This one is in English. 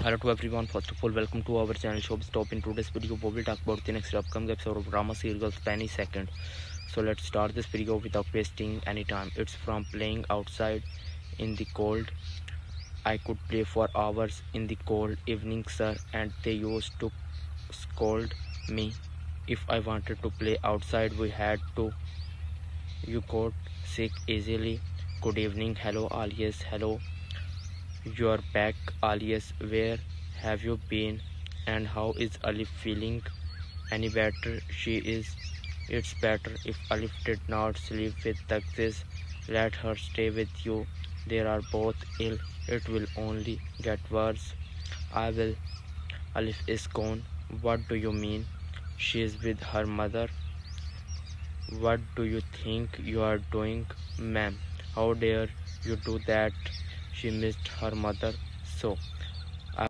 Hello to everyone. First of all, welcome to our channel Showstop. In today's video, we will talk about the next upcoming episode of drama serial Penny Second. So let's start this video without wasting any time. It's from playing outside in the cold. I could play for hours in the cold evening, sir, and they used to scold me if I wanted to play outside. We had to. You got sick easily. Good evening. Hello, alias. Hello. You're back, alias. Where have you been? And how is Alif feeling? Any better? She is. It's better if Alif did not sleep with Taxis. Let her stay with you. They are both ill. It will only get worse. I will. Alif is gone. What do you mean? She is with her mother. What do you think you are doing, ma'am? How dare you do that? She missed her mother so.